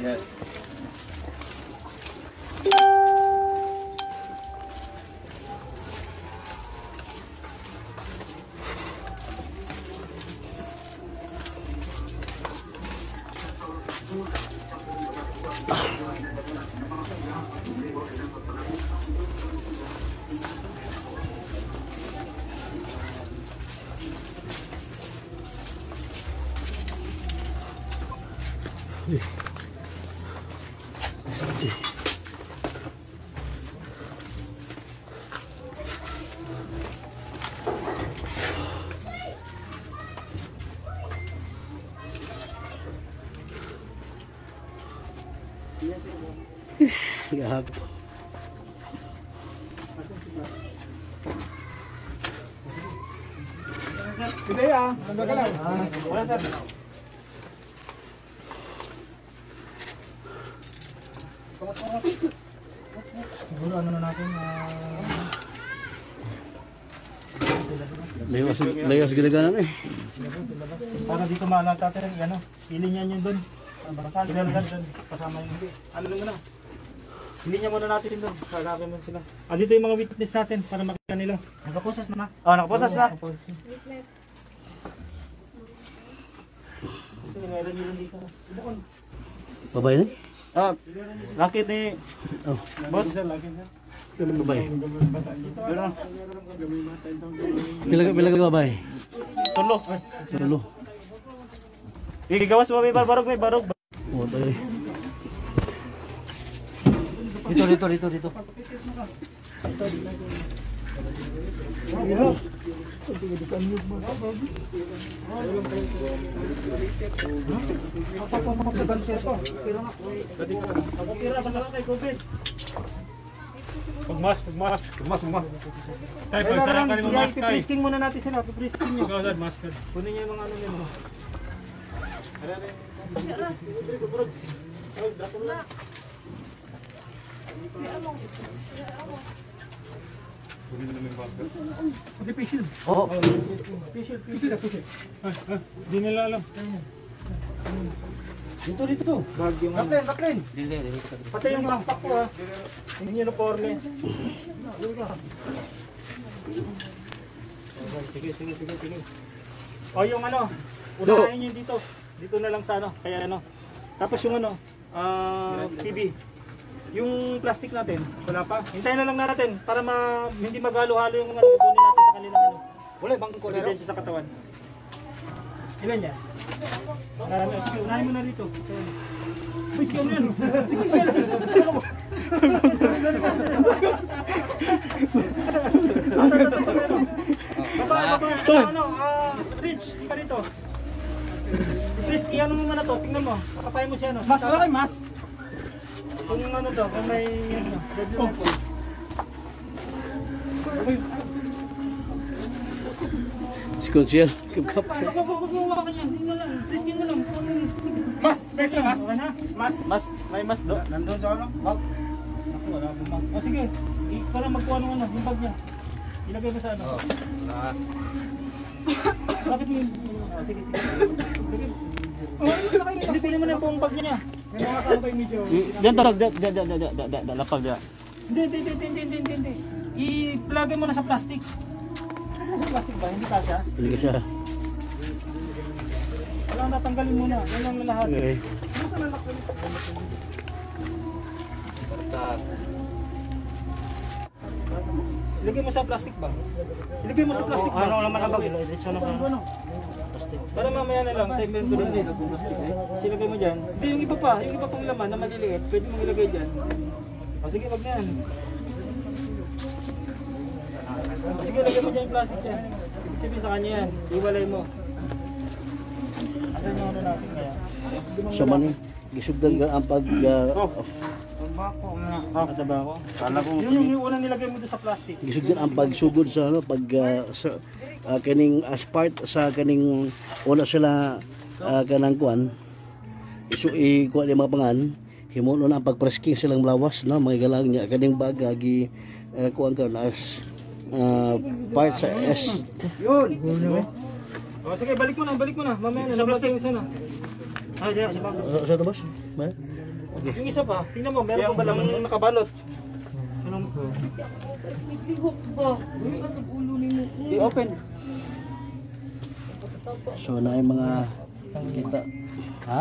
Yes. Gahap. Hindi ah, nandun ka lang. Wala sir. Siguro ano na natin, ah, Layas, layas ginaganan eh. para dito maalala natin, ano, pilingan yun doon. Pilingan doon, kasama yung. Ano naman na? Pilingan muna natin doon, kagagawin mo sila. Ah, dito yung mga witness natin para makita nila. Nakapusas na na. Oh, nakapusas na. Ito, meron yun dito. Babae na? Ah, lakit ni Oh, boss. babae. Yun lang. Pila pila ka babae? Tulo. Tulo. Igigawas mo may barbarog may barog. Oh, tayo. Dito, dito, dito, dito. Pagmas, pagmas. Mas, mas. Kay pagsara ka ng mas kay. Frisking muna natin sila, frisking nyo. Ikaw sad mas kay. Kunin niyo yung mga ano niyo. Pati facial. Oh, Facial, facial. Di nila alam. dito, dito. Baklin, baklin. Pati yung backpack ko ha. Yung uniforme. Sige, sige, sige, sige. O yung ano, unahin nyo dito. Dito na lang sa ano, kaya ano. Tapos yung ano, ah, TV. Yung plastic natin, wala pa. Hintayin na lang natin para ma, hindi magalo-halo yung ano, kukunin natin sa kanilang ano. Wala, bang kulero? Sa katawan. Ilan yan? Marami. Sige, unahin mo na rito. Uy, siya mo yan. Baba, baba. Ano, ah, Rich, ka rito. Chris, iyan mo muna to. Tingnan mo. Kapay mo siya, no? Mas, wala kay mas. Kung ano to, kung may, ano, deadline po. Skonsyal. Kap Wag, wag, wag, wag, wag, wag, yan. Tingnan lang. Chris, tingnan lang. Mas, best na mas. Mas. Mas. May mas do. Nandun sa ano? Bag. Ako, wala akong mas. O sige. Para magkuha ng ano, yung bag niya. Ilagay mo sa ano. Bakit mo yung... Oh, sige, sige. Sige. Hindi, pili mo na yung buong bag niya. May mga kasama kayo medyo. Diyan tarag, diyan, diyan, diyan, diyan, diyan, diyan, lapag diyan. Hindi, hindi, hindi, hindi, hindi, hindi, hindi. I-plugin mo na sa plastic. Ano sa plastic ba? Hindi kasya? Hindi ka siya. Wala, tatanggalin mo na. Yan lang lahat. Okay. Ilagay mo sa plastic ba? Ilagay mo sa plastic ba? Ano naman ang bagay? Diretso na Ano? Para mamaya na lang sa inventory mo. Silagay mo dyan. Hindi, yung iba pa. Yung iba pang laman na maliliit. Pwede mong ilagay dyan. O sige, wag na yan. O sige, lagay mo dyan yung plastic yan. Sabihin sa kanya yan. Iwalay mo. Asan yung ano natin kaya? Sa man eh. Gisugdan ka ang pag... Oh. Uh, Tabako na. Ah, tabako? Kala ko. Yun yung unang nilagay mo doon sa plastic. gisugdan ang pagsugod sa ano pag uh, sa, uh, kaning as part sa kaning wala sila uh, kanang kuan isu i kuan yung mga pangan himuno na ang pagpresking silang lawas no mga galang niya kaning baga gi uh, kuan ka as ah, part sa S. Oh, sige, balik mo na, balik mo na. Mamaya na, nabas yung isa na. Ay, di, di ba? Sa boss? Ba? Yung isa pa, tingnan mo, meron pa ba lang nakabalot? I-open. So na yung mga kita. Ha?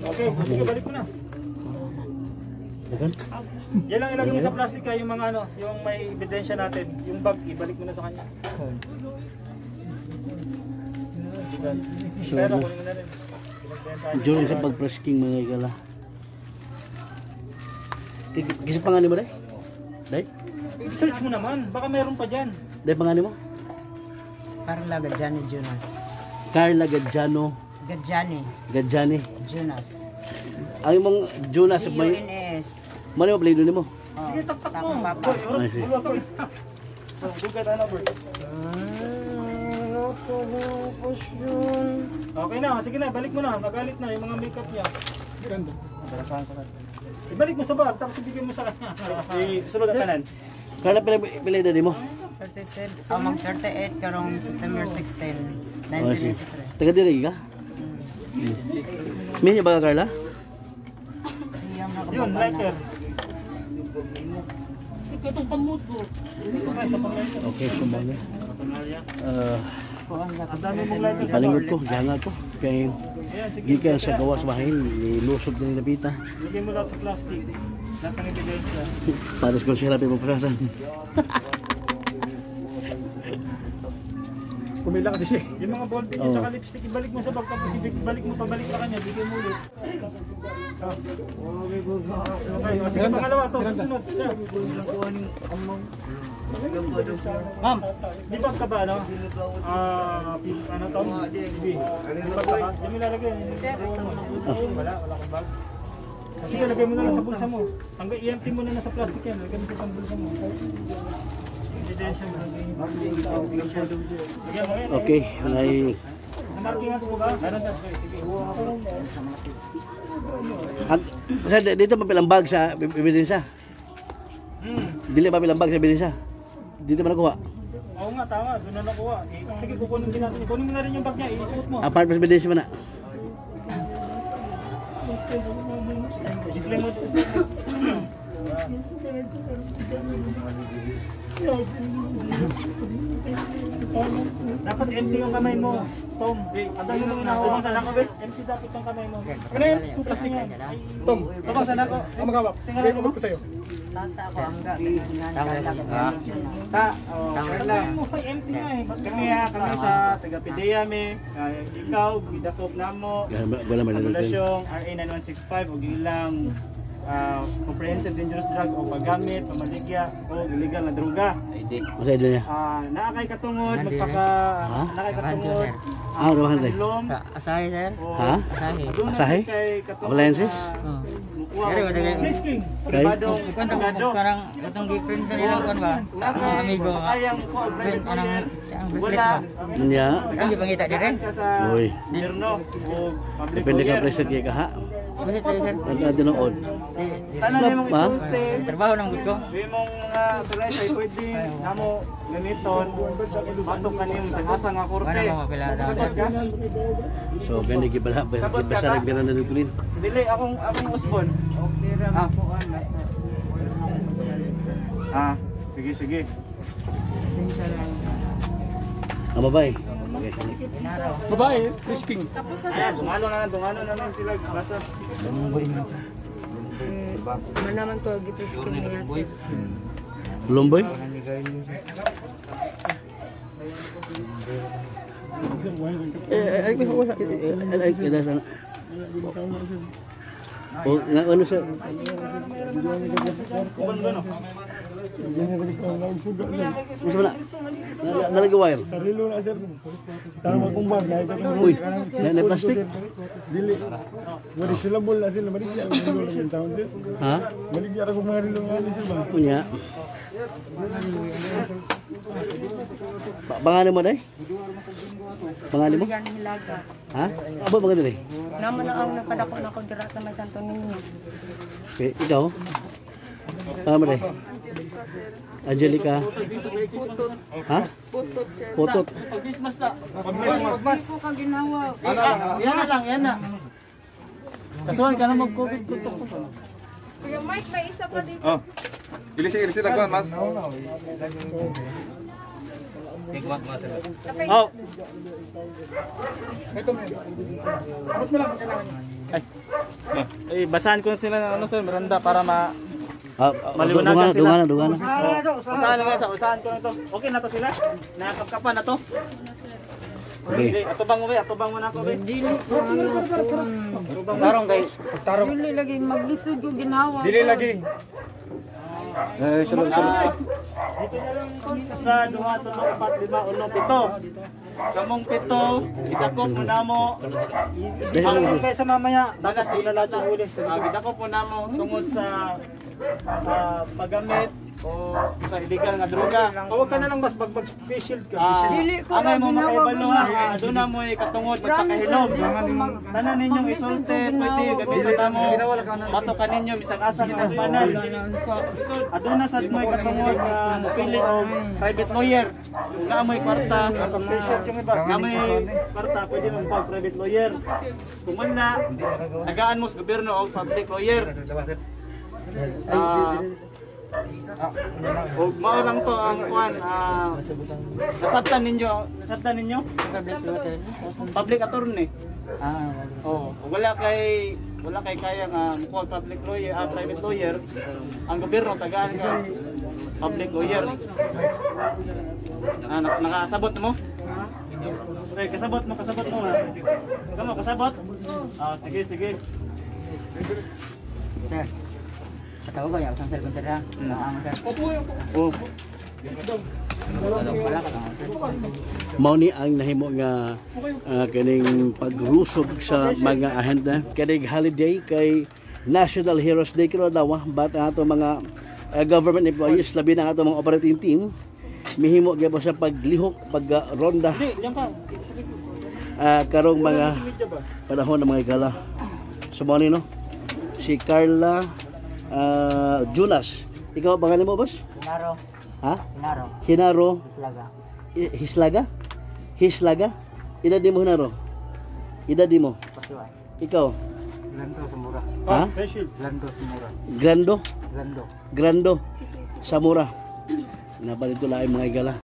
Okay, sige, balik mo na. Dagan? Yan lang ilagay mo sa plastic ha, yung mga ano, yung may ebidensya natin. Yung bag, ibalik mo na sa kanya. Pero na, kunin mo na rin. During sa pag-fresking mga igala. Gisa pangalan mo, Day? Day? I-search mo naman, baka meron pa dyan. Day, pangalan mo? Carla Gadjani Jonas. Carla Gadjano Gadjani Gadjani. Jonas. Ang imong Jonas may UNS. Mano mo apelyido nimo? Oh, Sige, taktak sa mo. akong papa. Ay, sige. ulo ako. So, dugat ano, bro? Okay na, sige na, balik mo na. Nagalit na yung mga makeup niya. Ibalik mo sa bag, tapos ibigay mo sa kanya. Isunod ang kanan. Carla pila pila edad mo? 37, amang 38 karong September 16, Oh, sige. 1983. Taga diri ka? Minyo ba ka, Carla? Na Yun, lighter. Okay, sa panglayan. Okay, kumbaga. Uh, Sa palingod ko, ganga ko. Kay Ayan, sige. gikan sa gawas bahin, nilusog din napita. Lagyan mo lang sa plastic. Lahat ng ebidensya. Pares ko sila pipaprasan. Pumila kasi siya. Yung mga ball pen Oo. at lipstick, ibalik mo sa bag tapos ibalik mo pabalik sa kanya, bigyan mo ulit. Ah. Okay, sige pangalawa to, susunod. Ma'am, di ba ka ba ano? Ah, ano to? Di ba ka ba? Mo ilalagay. Wala, wala kang bag. Ah, Sige, lagay mo na lang sa bulsa mo. Hanggang i-empty mo na na sa plastic yan. Lagay mo sa bulsa mo. Okay, ay Namarkingan mo ba? Meron na. Sige. at sa dito pa pilang bag sa ebidensya. Dili pa pilang bag sa ebidensya. Dito man nakuha. Oo nga, tama. Doon na nakuha. Eh, sige, kukunin din natin. Kunin mo na rin yung bag niya. Isuot mo. Apart sa ebidensya man na. Display mo. Dapat empty yung kamay mo, Tom. Ang dami mong nahawakan sa nakabit. Empty dapat yung kamay mo. Ano yan? Su plastic. Tom, tabang sana ako. Ang magawap. Tingnan ko ko sa'yo. Tata ko ang ga. Tama Ta, oh. Mo, ay, empty nga eh. Kami ha, kami sa taga PDEA me. Ah, ikaw, gidakop namo. Wala man na Regulasyong RA 9165 ug ilang ah, comprehensive dangerous drug o paggamit, pamaligya o illegal na droga. Masa ida niya. Ah, naa kay katungod magpaka Ha? naa kay katungod. Ah, udahan tayo. Ilom. Asahi sir. Ha? Asahi. Asahi? Appliances? Oh. Pero wala kay- Please, King. pribadong Ikaw na karang katong gi-print ka nila kan ba? Ang amigo ka. Kayang ko Print anang wala. ba? Nya. Ang gipangita dire. Ka sa Uy. gobyerno o public Depende ka preset kay ka ha. Bracelet sir. sir. Ang atin nood. Tanan nimong Ha? isulti. Trabaho ng gusto. Di mong mga sulay sa pwede namo gamiton patok kanim sa asa nga korte. Wala mo ka? So kani gibala gibasa rin biran na dito rin. Dili akong akong usbon. Ah. Ah, sige sige. Essential lang. Ang babae. Babae, risking. Ayan, tungalo na lang, tungalo na lang sila basa. Manaman ko gipis ko niya sir. Lumboy? Eh, eh, ay, wala. Eh, ay, ay, ay, sana. O, nga, ano sa... Ano ba na? Na- Nalagay wire. Sarilo na sir. Tama kong bag, Uy, na, plastic? dili. Wala sila bol na sila, maligya ang rilo ng taon sir. Ha? Maligya ako mga rilo nga ni sir ba. Kunya. Pangalan mo, day? Pangalan mo? Yan hilaga. Ha? Aba, maganda day. Naman na ang napadako na ko dira sa may Santo Niño. Okay, ikaw? Mare. Angelica. Ha? Putot. Pag Christmas na. Hindi ko ginawa. Yan na lang, yan na. Kasuhan ka na mag-COVID ko to. Kuya Mike, may isa pa dito. Oh. Ilisi ilisi lang ko, mas. Oh. Ay. Eh, basahan ko sila ng ano sir, Miranda para ma Ah, ah, Maliwanagan dungana, sila. dungana, dungana. Usahan na sa usahan ko na to. Okay na to sila. Nakakapkapan na to. Okay. Okay, ato bang uwi, ato bang muna ko uwi. Dili ko ano kung Tarong guys. dili lagi maglisod ko ginawa. Dili lagi. Eh, sulod. Ah, dito na lang sa duha, tulo, upat, lima, ulo, pito. Kamong pito, idakop mo na mo. Ang kayo sa mamaya, bagas na lahat yung huli. Idakop mo na mo tungod sa ah, paggamit o sa illegal nga droga. Huwag ka na lang mas mag-face shield ka. Dili ko Angay na mo ginawa makaibalo ko ha. na. Doon na mo ikatungod at ko mag... Tanan ninyong isulti, pwede gamitin na mo. Bato ka ninyo, bisang asa nga asmanan. Aduna sa mo ikatungod na mapili og private lawyer. Kung nga mo kwarta, nga may kwarta, pwede mo pag private lawyer. Kung wala, tagaan mo sa gobyerno og public lawyer. Ah, og mao lang to ang kuan ah nasabtan ninyo nasabtan ninyo public attorney Ah, oh wala kay wala kay kaya nga mo public lawyer ah, private lawyer ang gobyerno tagaan ka public lawyer ah nak nakasabot mo Eh, kasabot mo, kasabot mo ha. Kamo, kasabot? Ah, sige, sige. sir. Katawa ko sir kung sir ha. Nakama sir. Oh, sir. mao ni ang nahimo nga ah, kaning pagrusog sa mga ahente. Kaning holiday kay National Heroes Day karon daw ah, bat ang ato mga ah, government employees labi na ato mga operating team. Mihimo gyud sa paglihok pag ah, ronda ah, karong mga panahon ng mga gala. Sumani no? Si Carla ah, Junas ikaw pangalan mo boss Pinaro, ha Pinaro, Hinaro Islaga. I- Hislaga? Hislaga? Ida di mo Hinaro? Ida di mo? Pasiwan. Ikaw? Lando, Sumura. Ha? Face shield. Lando, Sumura. Grando? Lando. Grando? Samura? Nabalito lang mga igala.